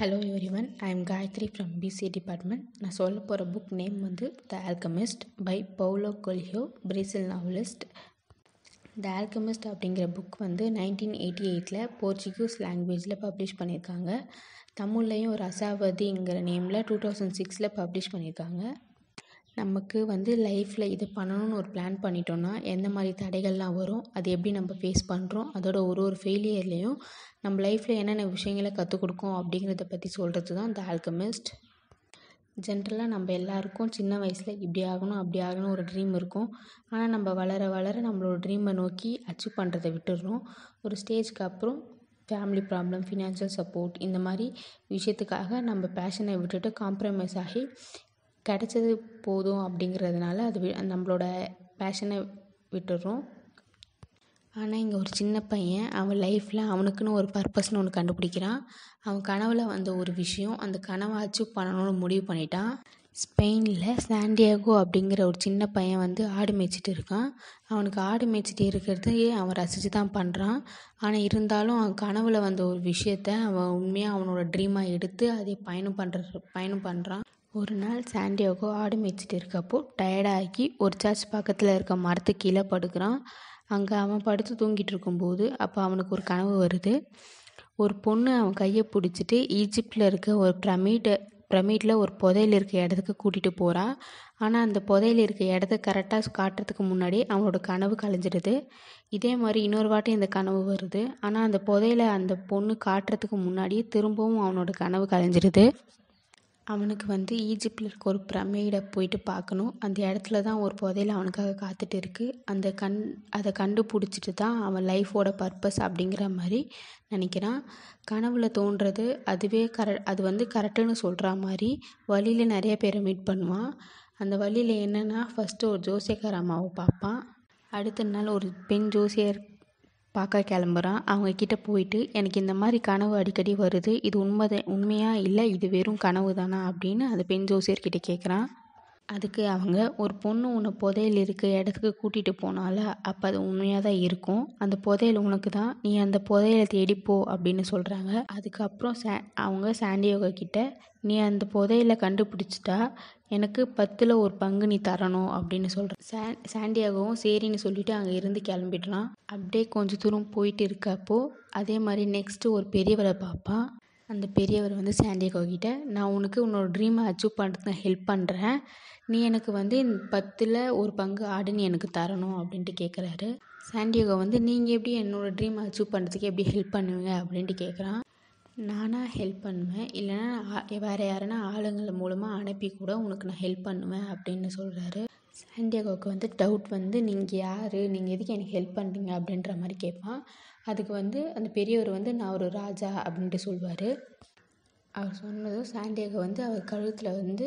Hello everyone I am Gayathri from PC department நான் சொல்ல போகிற புக் நேம் வந்து the Alchemist by Paulo Coelho Brazil novelist the Alchemist அப்படிங்கிற book வந்து nineteen eighty எயிட்டில் Portuguese லாங்குவேஜில் பப்ளிஷ் பண்ணியிருக்காங்க. தமிழ்லையும் ஒரு அசாவதிங்கிற நேமில் டூ தௌசண்ட் சிக்ஸில் பப்ளிஷ் பண்ணியிருக்காங்க. நமக்கு வந்து லைஃப்பில் இது பண்ணணும்னு ஒரு பிளான் பண்ணிட்டோம்னா எந்த மாதிரி தடைகள்லாம் வரும் அது எப்படி நம்ம ஃபேஸ் பண்ணுறோம் அதோட ஒரு ஒரு ஃபெயிலியர்லேயும் நம்ம லைஃப்பில் என்னென்ன விஷயங்களை கற்றுக் கொடுக்கும் அப்படிங்கிறத பற்றி சொல்கிறது தான் த ஆல்கமிஸ்ட் ஜென்ரலாக நம்ம எல்லாருக்கும் சின்ன வயசில் இப்படி ஆகணும் அப்படி ஆகணும் ஒரு ட்ரீம் இருக்கும். ஆனால் நம்ம வளர வளர நம்மளோட ட்ரீமை நோக்கி அச்சீவ் பண்ணுறதை விட்டுடுறோம் ஒரு ஸ்டேஜ்க்கு அப்புறம் ஃபேமிலி ப்ராப்ளம் ஃபினான்ஷியல் சப்போர்ட் இந்த மாதிரி விஷயத்துக்காக நம்ம பேஷனை விட்டுட்டு காம்ப்ரமைஸ் ஆகி கிடச்சது போதும் அப்படிங்கிறதுனால அது வி நம்மளோட பேஷனை விட்டுடுறோம் ஆனால் இங்கே ஒரு சின்ன பையன் அவன் லைஃப்பில் அவனுக்குன்னு ஒரு பர்பஸ்னு ஒன்று கண்டுபிடிக்கிறான். அவன் கனவில் வந்த ஒரு விஷயம் அந்த கனவை அச்சீவ் பண்ணணும்னு முடிவு பண்ணிட்டான். ஸ்பெயினில் சாண்டியாகோ அப்படிங்கிற ஒரு சின்ன பையன் வந்து ஆடு மேய்ச்சிட்டு இருக்கான். அவனுக்கு ஆடு மேய்ச்சிட்டு இருக்கிறதையே அவன் ரசித்து தான் பண்ணுறான் ஆனால் இருந்தாலும் அவன் கனவில் வந்த ஒரு விஷயத்த அவன் உண்மையாக அவனோட ட்ரீமாக எடுத்து அதை பயணம் பண்ணுற பயணம் பண்ணுறான் ஒரு நாள் சாண்டியாகோ ஆடு மேய்ச்சிட்டு இருக்கப்போ டயர்டாகி ஒரு சர்ச் பக்கத்தில் இருக்க மரத்து கீழே படுக்கிறான். அங்கே அவன் படுத்து தூங்கிட்டு இருக்கும்போது அப்போ அவனுக்கு ஒரு கனவு வருது. ஒரு பொண்ணு அவன் கையை பிடிச்சிட்டு ஈஜிப்டில் இருக்க ஒரு பிரமிடு பிரமிடில் ஒரு புதையில் இருக்க இடத்துக்கு கூட்டிகிட்டு போகிறான் ஆனால் அந்த புதையில் இருக்க இடத்த கரெக்டாக காட்டுறதுக்கு முன்னாடி அவனோட கனவு கலைஞ்சிடுது. இதே மாதிரி இன்னொரு வாட்டி இந்த கனவு வருது. ஆனால் அந்த புதையில அந்த பொண்ணு காட்டுறதுக்கு முன்னாடியே திரும்பவும் அவனோட கனவு கலைஞ்சிடுது. அவனுக்கு வந்து ஈஜிப்டில் இருக்க ஒரு பிரமிடை போயிட்டு பார்க்கணும். அந்த இடத்துல தான் ஒரு புதையல் அவனுக்காக காத்துட்டு இருக்குது அந்த கண் அதை கண்டுபிடிச்சிட்டு தான் அவன் லைஃபோட பர்பஸ் அப்படிங்கிற மாதிரி நினைக்கிறான். கனவுல தோன்றது அதுவே கர அது வந்து கரெக்டுன்னு சொல்கிற மாதிரி வழியில் நிறைய பேரை மீட் பண்ணுவான். அந்த வழியில் என்னென்னா ஃபஸ்ட்டு ஒரு ஜோசியக்கார அம்மாவை பார்ப்பான். அடுத்த நாள் ஒரு பெண் ஜோசியர் பார்க்க கிளம்புறான். அவங்கக்கிட்ட போயிட்டு எனக்கு இந்த மாதிரி கனவு அடிக்கடி வருது. இது உண்மை உண்மையாக இல்லை? இது வெறும் கனவு தானா? அப்படின்னு அந்த பெண் ஜோசியர்கிட்ட கேட்குறான் அதுக்கு அவங்க ஒரு பொண்ணு உன்னை புதையல் இருக்க இடத்துக்கு கூட்டிகிட்டு போனால அப்போ அது உண்மையாக தான் இருக்கும். அந்த புதையல் உனக்கு தான். நீ அந்த புதையலை தேடிப்போ அப்படின்னு சொல்கிறாங்க அதுக்கப்புறம் சா அவங்க சாண்டியோகா கிட்ட நீ அந்த புதையலை கண்டுபிடிச்சிட்டா எனக்கு பத்தில் ஒரு பங்கு நீ தரணும் அப்படின்னு சொல்கிறேன் சா சாண்டியாகவும் சரின்னு சொல்லிட்டு அங்கே இருந்து கிளம்பிடுறான் அப்படியே கொஞ்சம் தூரம் போயிட்டு இருக்கப்போ அதே மாதிரி நெக்ஸ்ட்டு ஒரு பெரியவரை பார்ப்பான் அந்த பெரியவர் வந்து சாண்டியாகோ கிட்ட நான் உனக்கு உன்னோட ட்ரீமை அச்சீவ் பண்ணுறதுக்கு ஹெல்ப் பண்ணுறேன் நீ எனக்கு வந்து பத்தில் ஒரு பங்கு ஆடு நீ எனக்கு தரணும் அப்படின்ட்டு கேட்குறாரு சாண்டியாகோ வந்து நீங்கள் எப்படி என்னோடய ட்ரீமை அச்சீவ் பண்ணுறதுக்கு எப்படி ஹெல்ப் பண்ணுவீங்க? அப்படின்ட்டு கேட்குறான் நானாக ஹெல்ப் பண்ணுவேன். இல்லைன்னா வேறு யாருன்னா ஆளுங்கள் மூலமாக அனுப்பி கூட உனக்கு நான் ஹெல்ப் பண்ணுவேன் அப்படின்னு சொல்கிறாரு சாண்டியாகோவுக்கு வந்து டவுட் வந்து நீங்கள் யார்? நீங்கள் எதுக்கு எனக்கு ஹெல்ப் பண்ணுறீங்க அப்படின்ற மாதிரி கேட்பான். அதுக்கு வந்து அந்த பெரியவர் வந்து நான் ஒரு ராஜா அப்படின்ட்டு சொல்வார். அவர் சொன்னதும் சாண்டியாகோ வந்து அவர் கழுத்தில் வந்து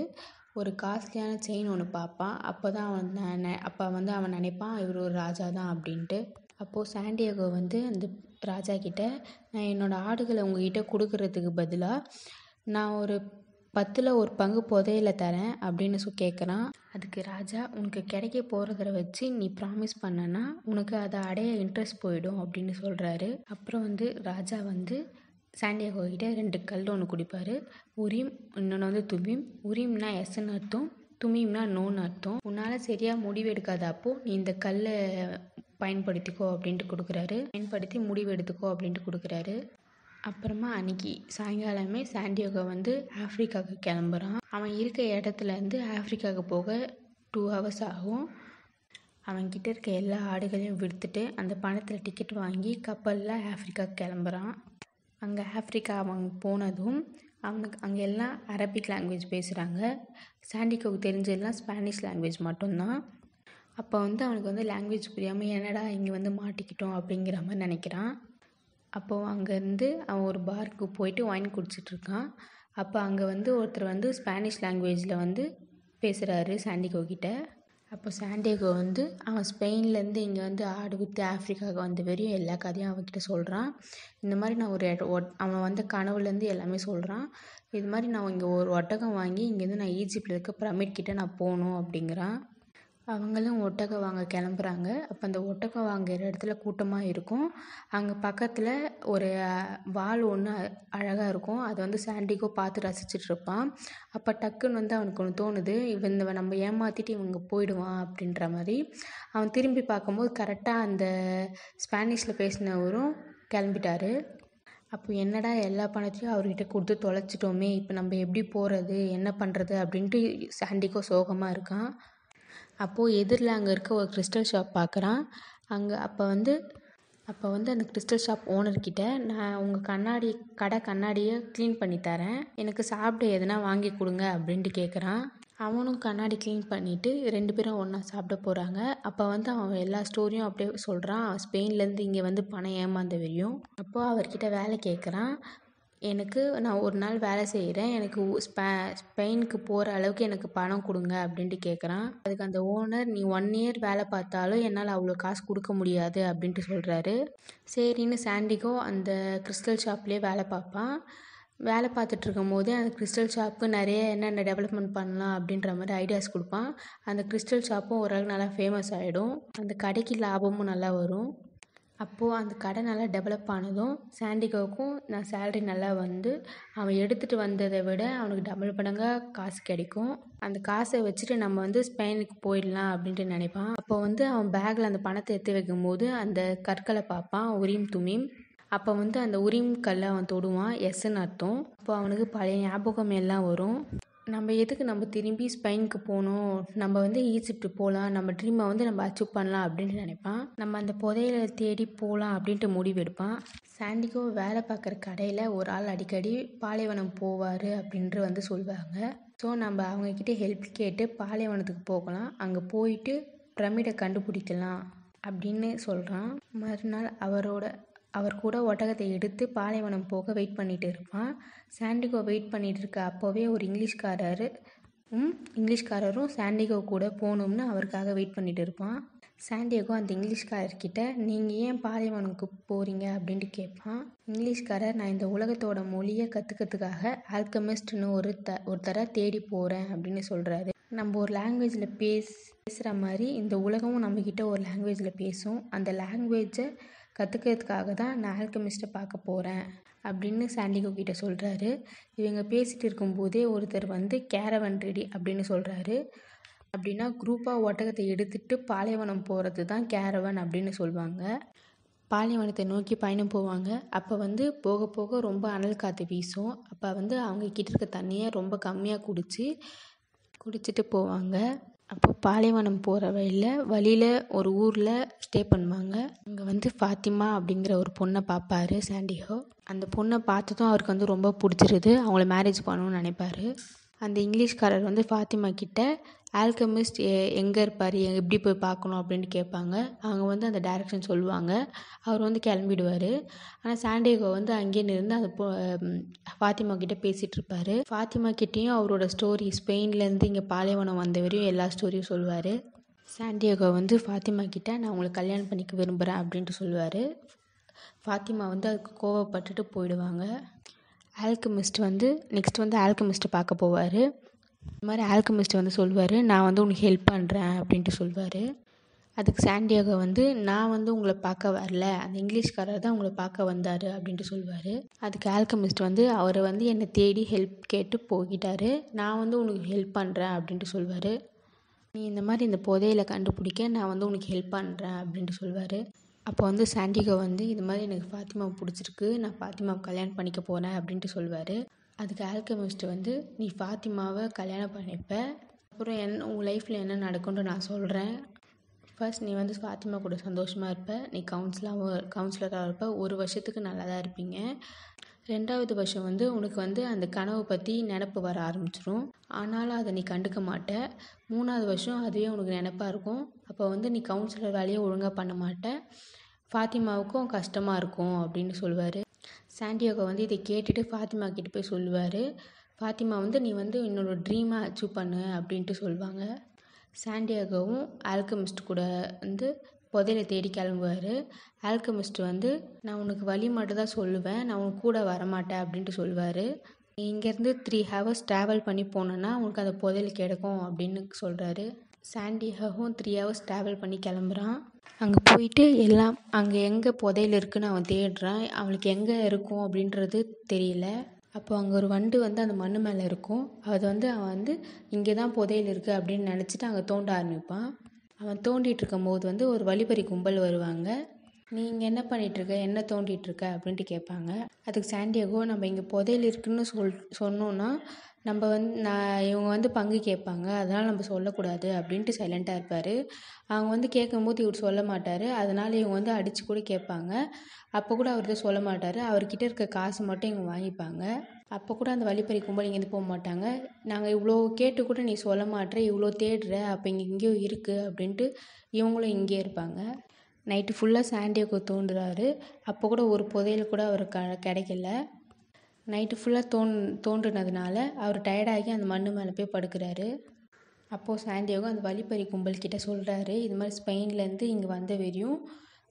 ஒரு காஸ்ட்லியான செயின் ஒன்று பார்ப்பான். அப்போ தான் அவன் ந அப்போ வந்து அவன் நினைப்பான் இவர் ஒரு ராஜா தான் அப்படின்ட்டு. அப்போது சாண்டியாகோ வந்து அந்த ராஜா கிட்ட நான் என்னோடய ஆடுகளை உங்ககிட்ட கொடுக்கறதுக்கு பதிலாக நான் ஒரு பத்தில் ஒரு பங்கு புதையில தரேன் அப்படின்னு சொ கேட்குறான் அதுக்கு ராஜா உனக்கு கிடைக்க போகிறத வச்சு நீ ப்ராமிஸ் பண்ணனா உனக்கு அதை அடைய இன்ட்ரெஸ்ட் போயிடும் அப்படின்னு சொல்கிறாரு அப்புறம் வந்து ராஜா வந்து சாண்டியாகோ கிட்டே ரெண்டு கல் ஒன்று குடிப்பார். உரிம் இன்னொன்று வந்து துமிம் உரிம்னா எஸ்ன்னு அர்த்தம் துமிம்னா நோன்னு அர்த்தம். உன்னால் சரியாக முடிவு எடுக்காத அப்போது நீ இந்த கல்லை பயன்படுத்திக்கோ அப்படின்ட்டு கொடுக்குறாரு. பயன்படுத்தி முடிவு எடுத்துக்கோ அப்படின்ட்டு கொடுக்குறாரு. அப்புறமா அன்றைக்கி சாயங்காலமே சாண்டியோகோ வந்து ஆஃப்ரிக்காவுக்கு கிளம்புறான். அவன் இருக்க இடத்துலேருந்து ஆஃப்ரிக்காவுக்கு போக டூ ஹவர்ஸ் ஆகும். அவன்கிட்ட இருக்க எல்லா ஆடுகளையும் விடுத்துட்டு அந்த பணத்தில் டிக்கெட் வாங்கி கப்பலில் ஆஃப்ரிக்காவுக்கு கிளம்புறான். அங்கே ஆஃப்ரிக்கா அவன் போனதும் அவனுக்கு அங்கே எல்லாம் அரபிக் லாங்குவேஜ் பேசுகிறாங்க சாண்டிகோவுக்கு தெரிஞ்சதெல்லாம் ஸ்பானிஷ் லாங்குவேஜ் மட்டும்தான். அப்போ வந்து அவனுக்கு வந்து லாங்குவேஜ் புரியாமல் என்னடா இங்கே வந்து மாட்டிக்கிட்டோம் அப்படிங்கிற மாதிரி நினைக்கிறான். அப்போது அங்கேருந்து அவன் ஒரு பாருக்கு போயிட்டு ஒயின் குடிச்சிட்ருக்கான் அப்போ அங்கே வந்து ஒருத்தர் வந்து ஸ்பானிஷ் லாங்குவேஜில் வந்து பேசுகிறாரு சாண்டிகோ கிட்ட. அப்போ சாண்டிகோ வந்து அவன் ஸ்பெயின்லேருந்து இங்கே வந்து ஆடு வித்து ஆஃப்ரிக்காவுக்கு வந்த வரையும் எல்லா கதையும் அவன்கிட்ட சொல்கிறான் இந்த மாதிரி நான் ஒரு அவன் வந்த கனவுலேருந்து எல்லாமே சொல்கிறான் இது மாதிரி நான் இங்கே ஒரு ஒட்டகம் வாங்கி இங்கேருந்து நான் ஈஜிப்டில் இருக்க பிரமிட் கிட்டே நான் போகணும் அப்படிங்கிறான். அவங்களும் ஒட்டகம் வாங்க கிளம்புறாங்க. அப்போ அந்த ஒட்டகம் வாங்குற இடத்துல கூட்டமாக இருக்கும். அங்கே பக்கத்தில் ஒரு வால் ஒன்று அழகாக இருக்கும். அதை வந்து சாண்டிகோ பார்த்து ரசிச்சுட்டு இருப்பான். அப்போ டக்குன்னு வந்து அவனுக்கு ஒன்று தோணுது. இவன் இந்த நம்ம ஏமாற்றிட்டு இவங்க போயிடுவான் அப்படின்ற மாதிரி. அவன் திரும்பி பார்க்கும்போது கரெக்டாக அந்த ஸ்பானிஷில் பேசினவரும் கிளம்பிட்டாரு. அப்போ என்னடா எல்லா பணத்தையும் அவர்கிட்ட கொடுத்து தொலைச்சிட்டோமே. இப்போ நம்ம எப்படி போகிறது என்ன பண்ணுறது அப்படின்ட்டு சாண்டிகோ சோகமாக இருக்கான். அப்போது எதிரில் அங்கே இருக்க ஒரு கிறிஸ்டல் ஷாப் பார்க்குறான் அங்கே அப்போ வந்து அப்போ வந்து அந்த கிறிஸ்டல் ஷாப் ஓனர்கிட்ட நான் உங்கள் கண்ணாடி கடை கண்ணாடியை க்ளீன் பண்ணி தரேன். எனக்கு சாப்பிட எதனா வாங்கி கொடுங்க அப்படின்ட்டு கேட்குறான் அவனும் கண்ணாடி க்ளீன் பண்ணிவிட்டு ரெண்டு பேரும் ஒன்றா சாப்பிட போகிறாங்க அப்போ வந்து அவன் எல்லா ஸ்டோரியும் அப்படியே சொல்கிறான் ஸ்பெயின்லேருந்து இங்கே வந்து பணம் ஏமாந்த வரையும் அப்போது அவர்கிட்ட வேலை கேட்குறான் எனக்கு நான் ஒரு நாள் வேலை செய்கிறேன் எனக்கு ஸ்பே ஸ்பெயினுக்கு போகிற அளவுக்கு எனக்கு பணம் கொடுங்க அப்படின்ட்டு கேட்குறான் அதுக்கு அந்த ஓனர் நீ ஒன் இயர் வேலை பார்த்தாலும் என்னால் அவ்வளோ காசு கொடுக்க முடியாது அப்படின்ட்டு சொல்கிறாரு சரின்னு சாண்டிகோ அந்த கிறிஸ்டல் ஷாப்லேயே வேலை பார்ப்பான். வேலை பார்த்துட்டு இருக்கும் போதே அந்த கிறிஸ்டல் ஷாப்புக்கு நிறைய என்னென்ன டெவலப்மெண்ட் பண்ணலாம் அப்படின்ற மாதிரி ஐடியாஸ் கொடுப்பான். அந்த கிறிஸ்டல் ஷாப்பும் ஓரளவுக்கு நல்லா ஃபேமஸ் ஆகிடும் அந்த கடைக்கு லாபமும் நல்லா வரும். அப்போது அந்த கடை நல்லா டெவலப் ஆனதும் சாண்டிகோவுக்கும் நான் சேலரி நல்லா வந்து அவன் எடுத்துகிட்டு வந்ததை விட அவனுக்கு டபுள் மடங்காக காசு கிடைக்கும். அந்த காசை வச்சுட்டு நம்ம வந்து ஸ்பெயினுக்கு போயிடலாம் அப்படின்ட்டு நினைப்பான். அப்போ வந்து அவன் பேக்கில் அந்த பணத்தை எடுத்து வைக்கும்போது அந்த கற்களை பார்ப்பான் உரிம் துமிம் அப்போ வந்து அந்த உரிம் கல்லை அவன் தொடுவான் எஸ்ன்னு அர்த்தம். அப்போ அவனுக்கு பழைய ஞாபகம் எல்லாம் வரும். நம்ம எதுக்கு நம்ம திரும்பி ஸ்பெயினுக்கு போகணும்? நம்ம வந்து ஈஜிப்ட் போகலாம் நம்ம ட்ரீமை வந்து நம்ம அச்சீவ் பண்ணலாம் அப்படின்ட்டு நினைப்பான். நம்ம அந்த புதையலை தேடி போகலாம் அப்படின்ட்டு முடிவெடுப்பான் சாண்டிகோ வேலை பார்க்குற கடையில் ஒரு ஆள் அடிக்கடி பாலைவனம் போவார் அப்படின்ட்டு வந்து சொல்லுவாங்க ஸோ நம்ம அவங்கக்கிட்ட ஹெல்ப் கேட்டு பாலைவனத்துக்கு போகலாம். அங்கே போயிட்டு பிரமிடை கண்டுபிடிக்கலாம் அப்படின்னு சொல்கிறான் மறுநாள் அவரோட அவர் கூட ஒட்டகத்தை எடுத்து பாலைவனம் போக வெயிட் பண்ணிட்டு இருப்பான். சாண்டிகோ வெயிட் பண்ணிட்டு இருக்க அப்போவே ஒரு இங்கிலீஷ்காரரும் இங்கிலீஷ்காரரும் சாண்டிகோ கூட போகணும்னு அவருக்காக வெயிட் பண்ணிட்டு இருப்பான். சாண்டிகோ அந்த இங்கிலீஷ்காரர்கிட்ட நீங்கள் ஏன் பாலைவனுக்கு போகிறீங்க அப்படின்ட்டு கேட்பான். இங்கிலீஷ்காரர் நான் இந்த உலகத்தோட மொழியை கற்றுக்கிறதுக்காக ஆல்கமிஸ்ட்னு ஒரு த ஒருத்தரை தேடி போகிறேன் அப்படின்னு சொல்கிறாரு நம்ம ஒரு லாங்குவேஜில் பேஸ் பேசுகிற மாதிரி இந்த உலகமும் நம்மக்கிட்ட ஒரு லாங்குவேஜில் பேசும். அந்த லாங்குவேஜை கற்றுக்கிறதுக்காக தான் நான் ஆல்கெமிஸ்ட்டை பார்க்க போகிறேன் அப்படின்னு சாண்டிகோ கிட்ட சொல்கிறாரு இவங்க பேசிகிட்டு இருக்கும்போதே ஒருத்தர் வந்து கேரவன் ரெடி அப்படின்னு சொல்கிறாரு அப்படின்னா குரூப்பாக ஒட்டகத்தை எடுத்துகிட்டு பாலைவனம் போகிறது தான் கேரவன் அப்படின்னு சொல்லுவாங்க பாலைவனத்தை நோக்கி பயணம் போவாங்க. அப்போ வந்து போக போக ரொம்ப அனல் காற்று வீசும். அப்போ வந்து அவங்க கிட்ட இருக்க தண்ணியை ரொம்ப கம்மியாக குடித்து குடிச்சிட்டு போவாங்க. அப்போ பாலைவனம் போகிற வழியில் வழியில் ஒரு ஊரில் ஸ்டே பண்ணுவாங்க. அங்கே வந்து ஃபாத்திமா அப்படிங்கிற ஒரு பொண்ணை பார்ப்பாரு சாண்டிஹோ அந்த பொண்ணை பார்த்ததும் அவருக்கு வந்து ரொம்ப பிடிச்சிருது. அவங்கள மேரேஜ் பண்ணணும்னு நினைப்பாரு. அந்த இங்கிலீஷ்காரர் வந்து ஃபாத்திமா கிட்ட ஆல்கமிஸ்ட் எ எங்கே இருப்பார்? எப்படி போய் பார்க்கணும் அப்படின்னு கேட்பாங்க. அவங்க வந்து அந்த டைரக்ஷன் சொல்லுவாங்க. அவர் வந்து கிளம்பிடுவார். ஆனால் சாண்டியகோ வந்து அங்கேயே நின்று அந்த பொ ஃபாத்திமா கிட்டே பேசிகிட்டு இருப்பார். ஃபாத்திமா கிட்டேயும் அவரோட ஸ்டோரி ஸ்பெயின்லேருந்து இங்கே பாலைவனம் வந்த வரையும் எல்லா ஸ்டோரியும் சொல்லுவார். சாண்டியகோ வந்து ஃபாத்திமா கிட்ட நான் உங்களை கல்யாணம் பண்ணிக்க விரும்புகிறேன் அப்படின்ட்டு சொல்லுவார். ஃபாத்திமா வந்து அதுக்கு கோவப்பட்டுட்டு போயிடுவாங்க. ஆல்கமிஸ்ட் வந்து நெக்ஸ்ட் வந்து ஆல்கமிஸ்ட்டை பார்க்க போவார். இந்த மாதிரி ஆல்கமிஸ்ட் வந்து சொல்லுவார் நான் வந்து உனக்கு ஹெல்ப் பண்ணுறேன் அப்படின்ட்டு சொல்லுவார் அதுக்கு சாண்டியாகோ வந்து நான் வந்து உங்களை பார்க்க வரல. அந்த இங்கிலீஷ்காரர் தான் உங்களை பார்க்க வந்தார் அப்படின்ட்டு சொல்லுவார் அதுக்கு ஆல்கமிஸ்ட் வந்து அவர் வந்து என்னை தேடி ஹெல்ப் கேட்டு போகிட்டாரு. நான் வந்து உனக்கு ஹெல்ப் பண்ணுறேன் அப்படின்ட்டு சொல்லுவார் நீ இந்த மாதிரி இந்த புதையில கண்டுபிடிக்க நான் வந்து உனக்கு ஹெல்ப் பண்ணுறேன் அப்படின்ட்டு சொல்லுவார் அப்போ வந்து சாண்டிகோ வந்து இது மாதிரி எனக்கு ஃபாத்திமாவை பிடிச்சிருக்கு. நான் ஃபாத்திமாவை கல்யாணம் பண்ணிக்க போகிறேன் அப்படின்ட்டு சொல்லுவார் அதுக்கு ஆல்கமிஸ்ட் வந்து நீ ஃபாத்திமாவை கல்யாணம் பண்ணிப்ப. அப்புறம் என்ன உன் லைஃப்பில் என்ன நடக்கும்னு நான் சொல்கிறேன் ஃபர்ஸ்ட் நீ வந்து ஃபாத்திமா கூட சந்தோஷமாக இருப்ப. நீ கவுன்சிலாகவும் கவுன்சிலராக இருப்ப. ஒரு வருஷத்துக்கு நல்லா தான் இருப்பீங்க. ரெண்டாவது வருஷம் வந்து உனக்கு வந்து அந்த கனவை பற்றி நினப்பு வர ஆரம்பிச்சிடும் ஆனாலும் அதை நீ கண்டுக்க மாட்ட. மூணாவது வருஷம் அதுவே உனக்கு நினப்பாக இருக்கும். அப்போ வந்து நீ கவுன்சிலர் வேலையை ஒழுங்காக பண்ண மாட்ட. ஃபாத்திமாவுக்கும் கஷ்டமாக இருக்கும் அப்படின்னு சொல்லுவார். சாண்டியாகோ வந்து இதை கேட்டுட்டு ஃபாத்திமா கிட்ட போய் சொல்லுவார். ஃபாத்திமா வந்து நீ வந்து என்னோடய ட்ரீமை அச்சீவ் பண்ணு அப்படின்ட்டு சொல்லுவாங்க சாண்டியாகோவும் ஆல்கமிஸ்ட் கூட வந்து புதையலை தேடி கிளம்புவார். ஆல்கமிஸ்ட் வந்து நான் உனக்கு வழி மட்டும் தான் சொல்லுவேன். நான் உன் கூட வரமாட்டேன் அப்படின்ட்டு சொல்லுவார் இங்கேருந்து த்ரீ ஹவர்ஸ் ட்ராவல் பண்ணி போனேன்னா உனக்கு அந்த புதையல் கிடைக்கும் அப்படின்னு சொல்கிறாரு சாண்டியாகவும் த்ரீ ஹவர்ஸ் ட்ராவல் பண்ணி கிளம்புறான். அங்கே போயிட்டு எல்லாம் அங்கே எங்கே புதையல் இருக்குன்னு அவன் தேடுறான். அவனுக்கு எங்கே இருக்கும் அப்படின்றது தெரியல. அப்போ அங்கே ஒரு வண்டு வந்து அந்த மண் மேலே இருக்கும். அது வந்து அவன் வந்து இங்கே தான் புதையல் இருக்குது அப்படின்னு நினச்சிட்டு அங்கே தோண்ட ஆரம்பிப்பான். அவன் தோண்டிகிட்டு இருக்கும்போது வந்து ஒரு வழிபறி கும்பல் வருவாங்க. நீங்கள் என்ன பண்ணிகிட்ருக்க என்ன தோண்டிகிட்ருக்க அப்படின்ட்டு கேட்பாங்க. அதுக்கு சாண்டியாகோ நம்ம இங்கே புதையல் இருக்குன்னு சொல் சொன்னோன்னா நம்ம வந்து நான் இவங்க வந்து பங்கு கேட்பாங்க. அதனால் நம்ம சொல்லக்கூடாது அப்படின்ட்டு சைலண்ட்டாக இருப்பார். அவங்க வந்து கேட்கும்போது இவர் சொல்ல மாட்டார். அதனால் இவங்க வந்து அடித்து கூட கேட்பாங்க. அப்போ கூட அவர்கிட்ட சொல்ல மாட்டார். அவர்கிட்ட இருக்க காசு மட்டும் இவங்க வாங்கிப்பாங்க. அப்போ கூட அந்த வழிப்பறி கும்பல் இங்கேருந்து போக மாட்டாங்க. நாங்கள் இவ்வளோ கேட்டு கூட நீ சொல்ல மாட்டேற இவ்வளோ தேடுற அப்போ இங்கே இங்கேயோ இருக்குது அப்படின்ட்டு இவங்களும் இங்கே இருப்பாங்க. நைட்டு ஃபுல்லாக சாண்டியாகோ தூண்டுறாரு. அப்போ கூட ஒரு புதையல் கூட அவருக்கு க கிடைக்கல. நைட்டு ஃபுல்லாக தோன் தோன்றுனதுனால அவர் டயர்டாகி அந்த மண்ணு மேலே போய் படுக்கிறாரு. அப்போது சாண்டியாகோ அந்த வழிப்பறி கும்பல்கிட்ட சொல்கிறாரு இது மாதிரி ஸ்பெயின்லேருந்து இங்கே வந்த வெறியும்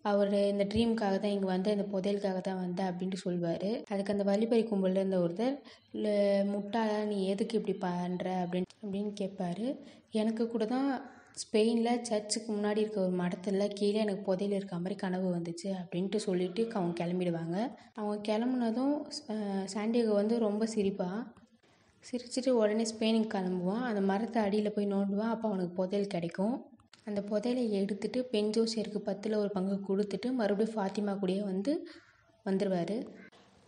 அவர் இந்த ட்ரீமுக்காக தான் இங்கே வந்த இந்த புதையலுக்காக தான் வந்தேன் அப்படின்ட்டு சொல்வார். அதுக்கு அந்த வழிப்பறி கும்பலில் இருந்த ஒருத்தர் இல்லை முட்டாளா நீ எதுக்கு இப்படி பண்ணுற அப்படின்னு அப்படின்னு கேட்பாரு எனக்கு கூட தான் ஸ்பெயினில் சர்ச்சுக்கு முன்னாடி இருக்க ஒரு மடத்தில் கீழே எனக்கு புதையல் இருக்க மாதிரி கனவு வந்துச்சு அப்படின்ட்டு சொல்லிட்டு அவங்க கிளம்பிடுவாங்க. அவங்க கிளம்புனதும் சாண்டியாகோ வந்து ரொம்ப சிரிப்பான் சிரிச்சிட்டு உடனே ஸ்பெயினுக்கு கிளம்புவான் அந்த மரத்தை அடியில் போய் நோண்டுவான் அப்போ அவனுக்கு புதையல் கிடைக்கும். அந்த புதையலை எடுத்துட்டு பெண் ஜோசியருக்கு பத்தில் ஒரு பங்கு கொடுத்துட்டு மறுபடியும் ஃபாத்திமா கூடயே வந்து வந்துடுவார்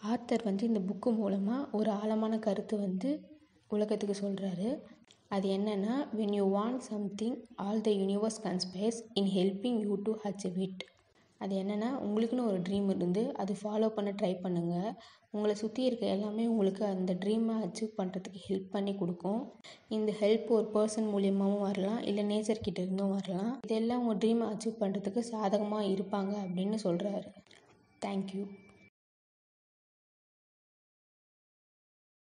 ஆத்தர் வந்து இந்த புக்கு மூலமாக ஒரு ஆழமான கருத்து வந்து உலகத்துக்கு சொல்கிறாரு அது என்னென்னா when you want something all the universe conspires in helping you to achieve it அது என்னென்னா உங்களுக்குன்னு ஒரு ட்ரீம் இருந்து அது ஃபாலோ பண்ண ட்ரை பண்ணுங்கள் உங்களை சுற்றி இருக்க எல்லாமே உங்களுக்கு அந்த ட்ரீமை அச்சீவ் பண்ணுறதுக்கு ஹெல்ப் பண்ணி கொடுக்கும். இந்த ஹெல்ப் ஒரு பர்சன் மூலியமாகவும் வரலாம் இல்லை நேச்சர் கிட்ட இருந்தும் வரலாம். இதெல்லாம் உங்கள் ட்ரீமை அச்சீவ் பண்ணுறதுக்கு சாதகமாக இருப்பாங்க அப்படின்னு சொல்கிறாரு தேங்க்யூ